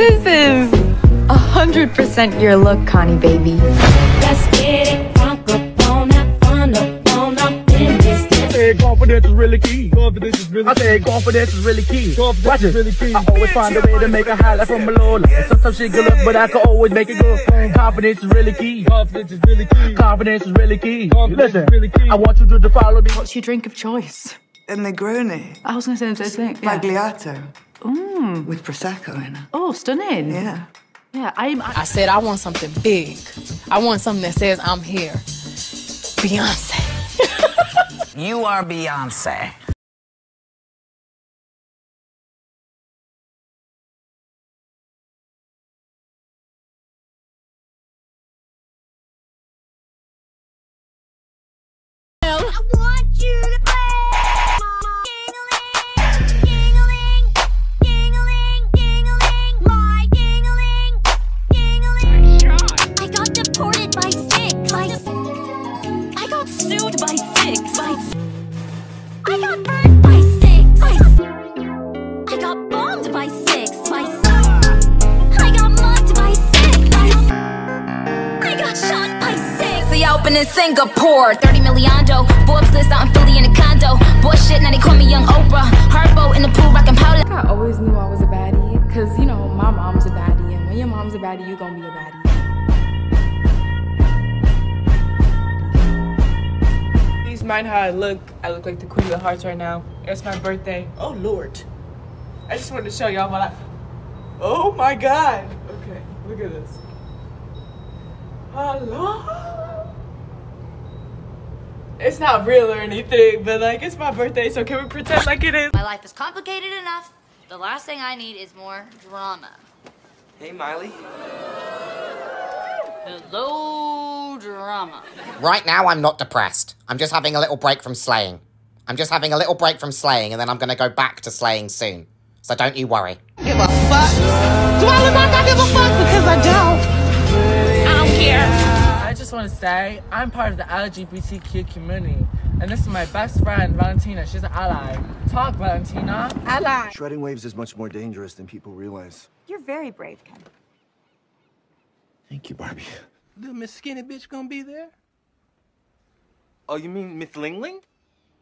This is a hundred percent your look, Connie baby. Let's get it crunk up on that fun up on up in this dance. Hey, confidence is really key. Confidence is really I say confidence is really key. Confidence Watch is really key. I always find a way to make a highlight from below. Like, sometimes she good look, but I can always make it good. Confidence is really key. Confidence is really key. Confidence is really key. Confidence Listen, is really key. I want you to follow me. What's your drink of choice? A Negroni. I was going to say the same thing. Yeah. Sbagliato. With Prosecco in it. Oh, stunning. Yeah. Yeah, I'm. I, I said I want something big. I want something that says I'm here. Beyonce. You are Beyonce. I want open in Singapore, 30 million dough. Forbes list out in Philly in a condo. Bullshit, now they call me Young Oprah. Hardboat in the pool, rockin' powder. I always knew I was a baddie because, you know, my mom's a baddie. And when your mom's a baddie, you going to be a baddie. Please mind how I look. I look like the Queen of the Hearts right now. It's my birthday. Oh Lord. I just wanted to show y'all my life. Oh my god. Okay, look at this. Hello? It's not real or anything, but like it's my birthday, so can we pretend like it is? My life is complicated enough. The last thing I need is more drama. Hey, Miley. Hello, drama. Right now, I'm not depressed. I'm just having a little break from slaying. I'm just having a little break from slaying, and then I'm gonna go back to slaying soon. So don't you worry. Give a fuck. Do I look like I give a fuck? Because I don't. I don't care. I just want to say I'm part of the LGBTQ community, and this is my best friend Valentina. She's an ally. Talk, Valentina. Ally. Shredding waves is much more dangerous than people realize. You're very brave, Ken. Thank you, Barbie. Little Miss Skinny bitch gonna be there? Oh, you mean Miss Lingling?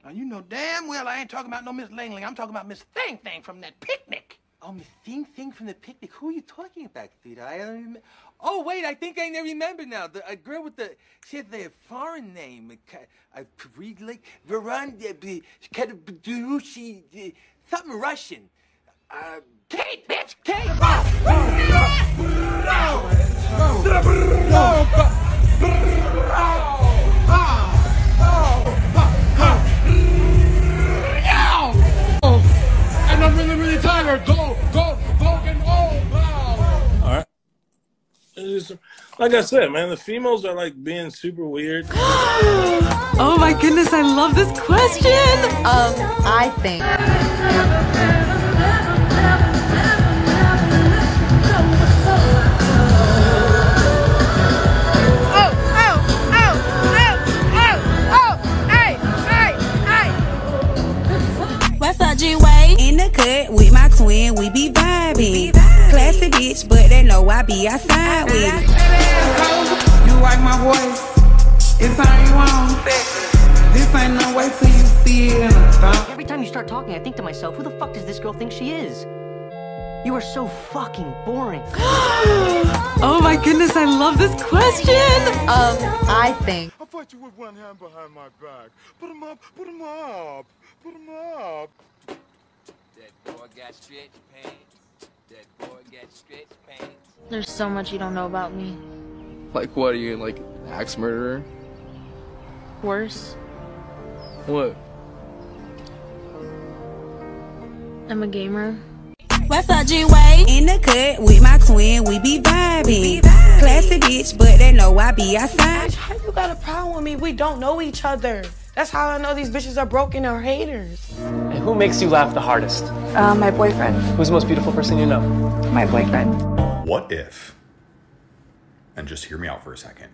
Now, you know damn well I ain't talking about no Miss Lingling. I'm talking about Miss Thing Thing from that picnic. Oh, Miss Thing Thing from the picnic. Who are you talking about, Theta? I don't remember. Oh, wait, I think I remember now. The a girl with the she had the foreign name. I read like Veranda, Kadabudushi, something Russian. Uh, Kate, bitch, Kate. Just- like I said, man, the females are like being super weird. Oh my goodness, I love this question. Um, I think. Oh, oh, oh, oh, oh, oh, hey, hey, hey. What's up, G-Way? In the cut with my twin, we be vibing. Classy bitch, but they know I be outside with it. You like my voice? It's how you want. This ain't no way till you see it in a thumb. Every time you start talking, I think to myself, who the fuck does this girl think she is? You are so fucking boring. Oh my goodness, I love this question. Um, I think. I fought you with one hand behind my back. Put him up, put him up, put him up. That boy got stretch pants. There's so much you don't know about me. Like what? Are you like axe murderer? Worse, What? I'm a gamer. What's up, G-Way? In the cut with my twin, we be vibing. Classy bitch, but they know I be outside. How you got a problem with me? We don't know each other. That's how I know these bitches are broken or haters. And who makes you laugh the hardest? Uh, my boyfriend. Who's the most beautiful person you know? My boyfriend. What if, and just hear me out for a second,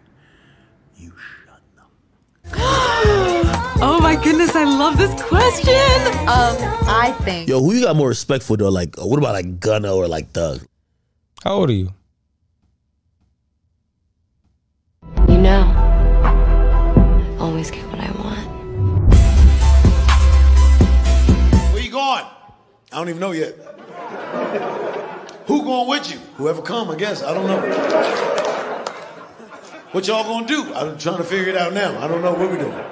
you shut them. Oh my goodness, I love this question. Um, I think. Yo, who you got more respect for though? Like, uh, what about like Gunna or like Thug? How old are you? You know, I don't even know yet. Who going with you? Whoever come, I guess. I don't know. What y'all gonna do? I'm trying to figure it out now. I don't know what we're doing.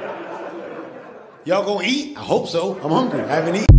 Y'all gonna eat? I hope so. I'm hungry. I haven't eaten.